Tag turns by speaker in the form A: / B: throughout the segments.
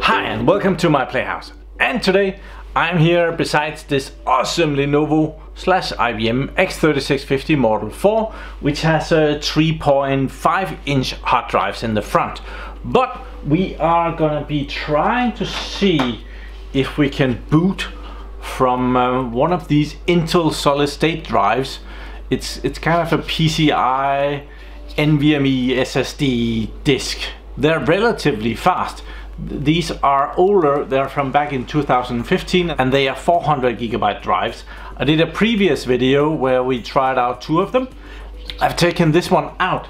A: Hi and welcome to my playhouse. And today I'm here besides this awesome Lenovo slash IBM X3650 Model 4 which has a 3.5 inch hard drives in the front. But we are gonna be trying to see if we can boot from uh, one of these Intel solid state drives. It's, it's kind of a PCI NVMe SSD disk. They're relatively fast. These are older, they're from back in 2015 and they are 400 gigabyte drives. I did a previous video where we tried out two of them. I've taken this one out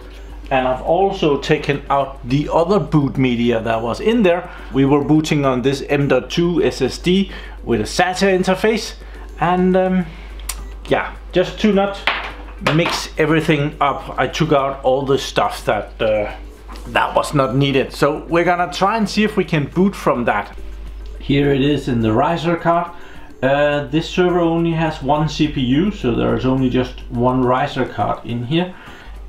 A: and I've also taken out the other boot media that was in there. We were booting on this M.2 SSD with a SATA interface and um, yeah, just two not mix everything up, I took out all the stuff that uh, that was not needed. So we're gonna try and see if we can boot from that. Here it is in the riser card. Uh, this server only has one CPU, so there's only just one riser card in here.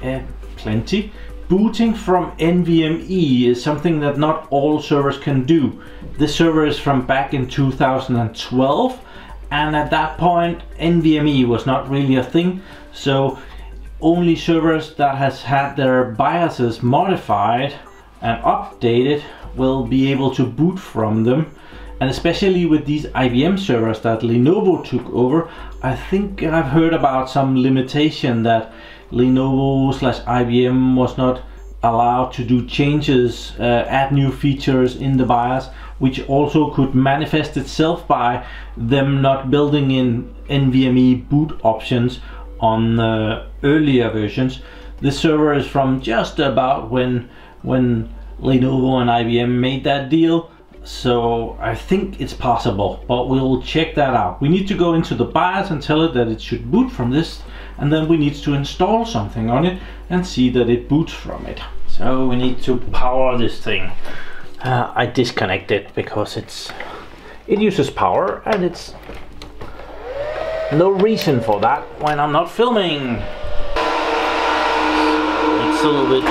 A: Uh, plenty. Booting from NVMe is something that not all servers can do. This server is from back in 2012 and at that point NVMe was not really a thing so only servers that has had their BIOSes modified and updated will be able to boot from them. And especially with these IBM servers that Lenovo took over I think I've heard about some limitation that Lenovo slash IBM was not allowed to do changes, uh, add new features in the BIOS, which also could manifest itself by them not building in NVMe boot options on uh, earlier versions. This server is from just about when when Lenovo and IBM made that deal. So I think it's possible, but we'll check that out. We need to go into the BIOS and tell it that it should boot from this, and then we need to install something on it and see that it boots from it. So we need to power this thing. Uh, I disconnect it because it's it uses power and it's no reason for that when I'm not filming. It's a little bit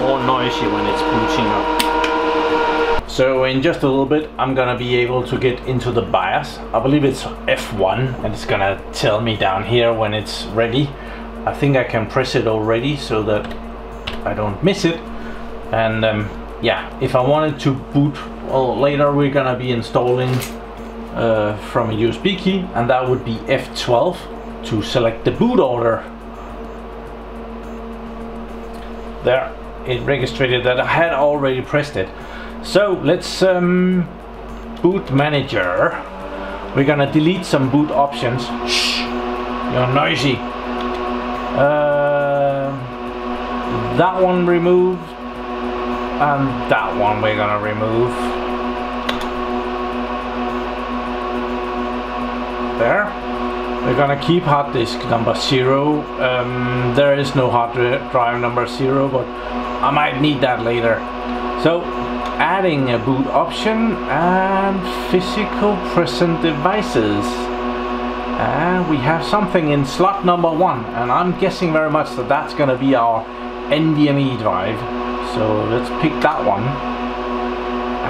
A: more noisy when it's booting up. So in just a little bit I'm gonna be able to get into the BIOS. I believe it's F1 and it's gonna tell me down here when it's ready. I think I can press it already so that I don't miss it. And um, yeah, if I wanted to boot, well later we're gonna be installing uh, from a USB key and that would be F12 to select the boot order. There, it registered that I had already pressed it. So let's um, boot manager. We're gonna delete some boot options. Shh, you're noisy. Uh, that one removed and that one we're gonna remove. There. We're gonna keep hard disk number zero. Um, there is no hard drive number zero, but I might need that later. So adding a boot option and physical present devices. And we have something in slot number one, and I'm guessing very much that that's gonna be our NVMe drive. So let's pick that one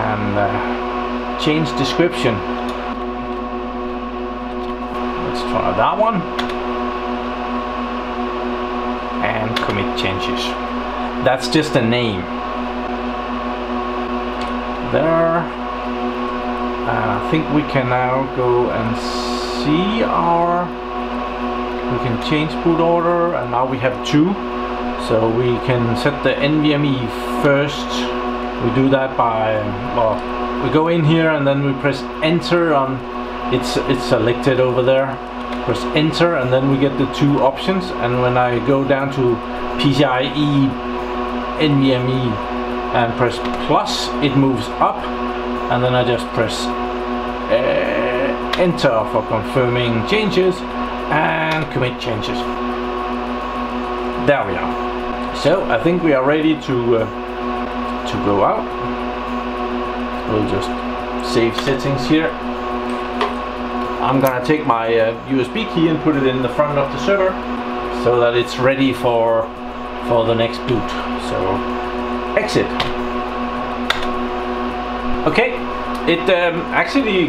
A: and uh, change description try that one. And commit changes. That's just a name. There. And I think we can now go and see our we can change boot order and now we have two. So we can set the NVMe first. We do that by well we go in here and then we press enter on it's it's selected over there. Press enter and then we get the two options. And when I go down to PCIe NVMe and press plus it moves up. And then I just press uh, enter for confirming changes and commit changes. There we are. So I think we are ready to uh, to go out. We'll just save settings here I'm gonna take my uh, USB key and put it in the front of the server so that it's ready for for the next boot. So exit. Okay, it um, actually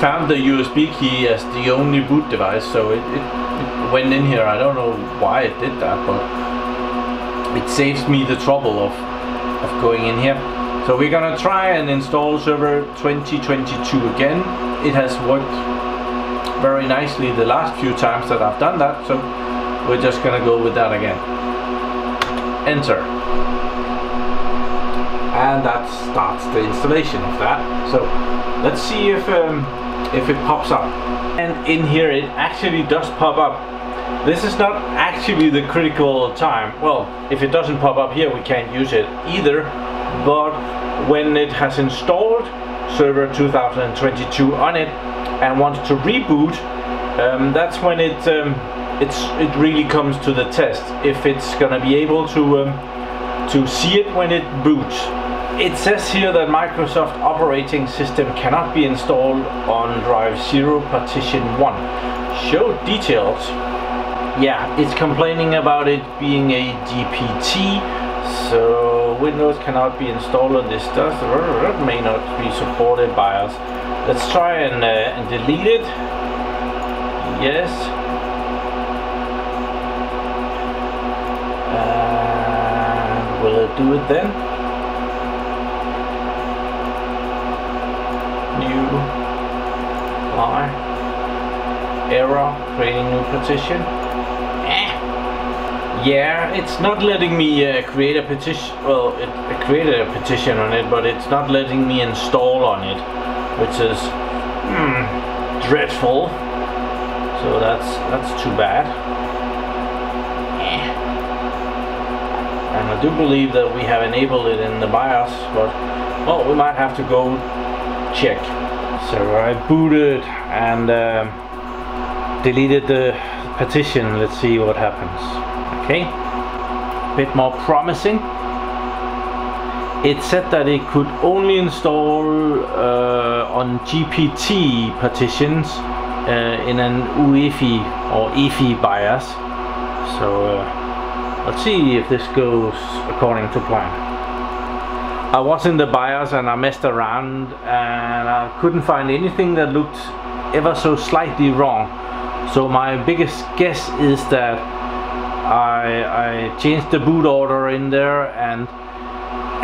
A: found the USB key as the only boot device, so it, it, it, went in here. I don't know why it did that, but it saves me the trouble of, of going in here. So we're gonna try and install server 2022 again. It has worked very nicely the last few times that I've done that, so we're just gonna go with that again. Enter. And that starts the installation of that. So let's see if um, if it pops up. And in here it actually does pop up. This is not actually the critical time. Well, if it doesn't pop up here, we can't use it either. But when it has installed server 2022 on it and wants to reboot, um, that's when it um, it's it really comes to the test if it's gonna be able to um, to see it when it boots. It says here that Microsoft operating system cannot be installed on drive 0 partition 1. Show details. Yeah, it's complaining about it being a DPT, so Windows cannot be installed on this. It may not be supported by us. Let's try and, uh, and delete it. Yes. Uh, will it do it then? New apply error creating new partition eh. yeah it's not letting me uh, create a partition well it, created a partition on it but it's not letting me install on it which is hmm, dreadful so that's that's too bad and I do believe that we have enabled it in the BIOS but well we might have to go check so I booted and uh, deleted the partition. Let's see what happens. Okay, a bit more promising. It said that it could only install uh, on GPT partitions uh, in an UEFI or EFI BIOS. So uh, let's see if this goes according to plan. I was in the BIOS and I messed around and I couldn't find anything that looked ever so slightly wrong. So my biggest guess is that I, I changed the boot order in there and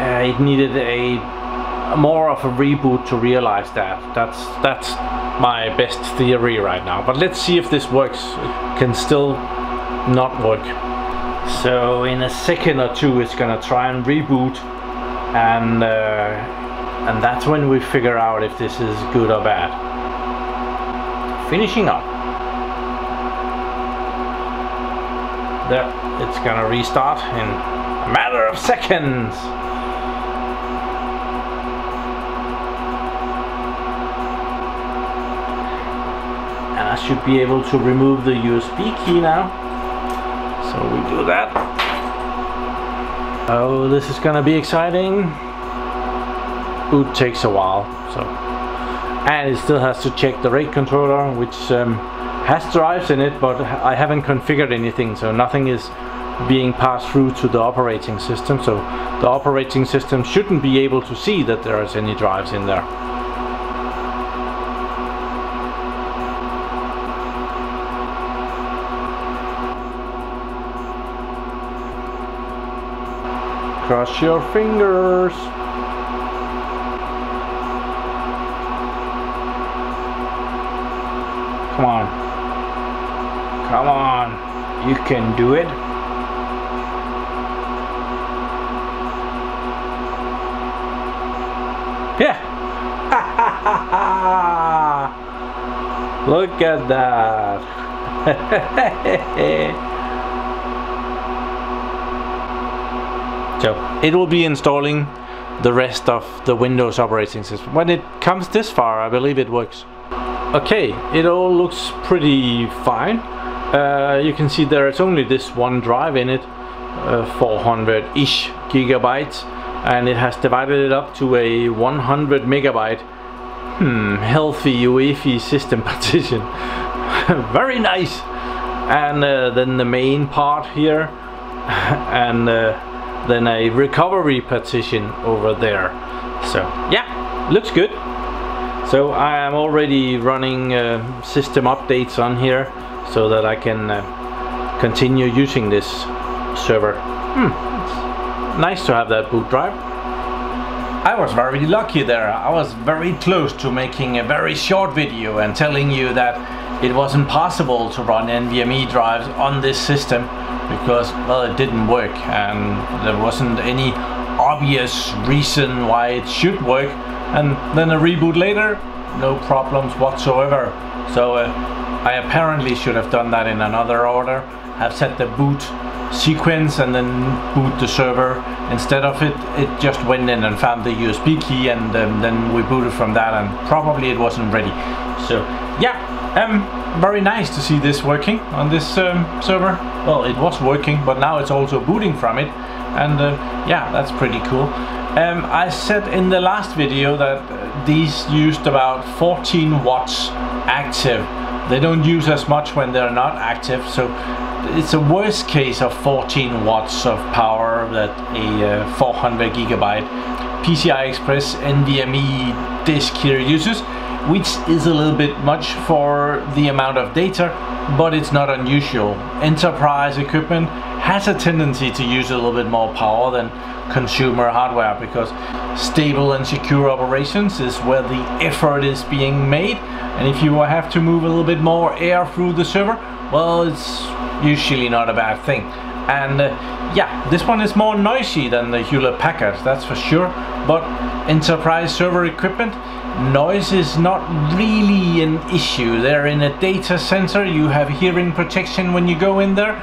A: uh, it needed a more of a reboot to realize that. That's that's my best theory right now. But let's see if this works. It can still not work. So in a second or two it's gonna try and reboot and uh, and that's when we figure out if this is good or bad. Finishing up. There, it's gonna restart in a matter of seconds. I should be able to remove the USB key now. So we do that. Oh, this is gonna be exciting. Boot takes a while, so. And it still has to check the RAID controller, which um, has drives in it, but I haven't configured anything, so nothing is being passed through to the operating system, so the operating system shouldn't be able to see that there is any drives in there. Cross your fingers. Come on. Come on. You can do it. Yeah. Look at that. So it will be installing the rest of the Windows operating system. When it comes this far, I believe it works. Okay, it all looks pretty fine. Uh, you can see there is only this one drive in it, uh, 400-ish gigabytes, and it has divided it up to a 100 megabyte hmm, healthy UEFI system partition. Very nice! And uh, then the main part here and then a recovery partition over there so yeah looks good so I am already running uh, system updates on here so that I can uh, continue using this server hmm. nice to have that boot drive I was very lucky there. I was very close to making a very short video and telling you that it wasn't possible to run NVMe drives on this system because well it didn't work and there wasn't any obvious reason why it should work and then a reboot later no problems whatsoever. So uh, I apparently should have done that in another order have set the boot sequence and then boot the server. Instead of it it just went in and found the USB key and um, then we booted from that and probably it wasn't ready. So yeah um very nice to see this working on this um, server. Well it was working but now it's also booting from it. And uh, yeah that's pretty cool. Um, I said in the last video that uh, these used about 14 watts active. They don't use as much when they're not active so it's a worst case of 14 watts of power that a uh, 400 gigabyte PCI Express NVMe disk here uses which is a little bit much for the amount of data but it's not unusual enterprise equipment has a tendency to use a little bit more power than consumer hardware because stable and secure operations is where the effort is being made and if you have to move a little bit more air through the server well it's usually not a bad thing. And uh, yeah, this one is more noisy than the Hewlett Packard, that's for sure. But enterprise server equipment, noise is not really an issue. They're in a data center, you have hearing protection when you go in there.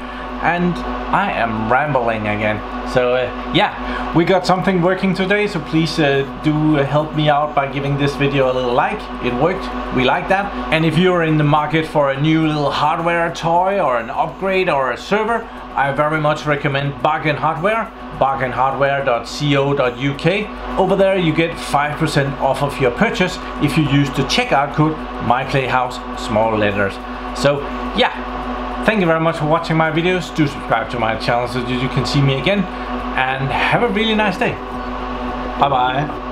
A: And I am rambling again. So uh, yeah, we got something working today, so please uh, do help me out by giving this video a little like. It worked, we like that. And if you're in the market for a new little hardware toy or an upgrade or a server, I very much recommend Bargain Hardware, bargainhardware.co.uk. Over there you get 5% off of your purchase if you use the checkout code MyPlayHouse, small letters. So yeah, Thank you very much for watching my videos. Do subscribe to my channel so that you can see me again. And have a really nice day. Bye bye.